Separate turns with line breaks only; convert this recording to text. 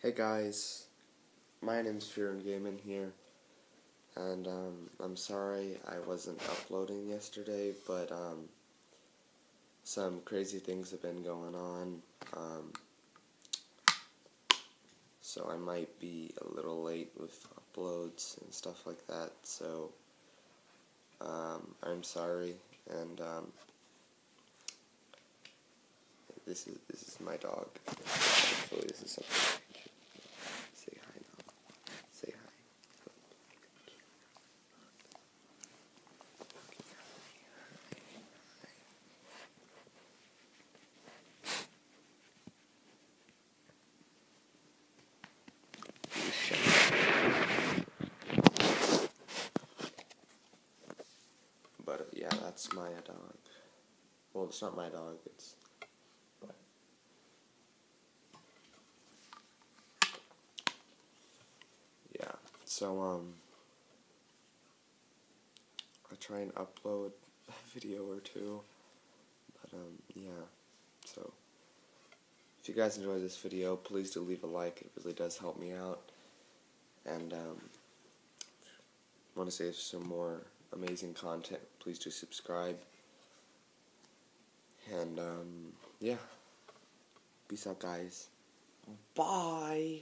Hey guys, my name's FreeRunGamin here, and um, I'm sorry I wasn't uploading yesterday, but um, some crazy things have been going on, um, so I might be a little late with uploads and stuff like that, so um, I'm sorry, and um, this is this is my dog. Hopefully this is something But yeah, that's my dog. Well, it's not my dog. It's yeah. So um, I try and upload a video or two, but um, yeah. So if you guys enjoy this video, please do leave a like. It really does help me out. And um, want to see some more amazing content, please do subscribe. And um, yeah, peace out, guys. Bye.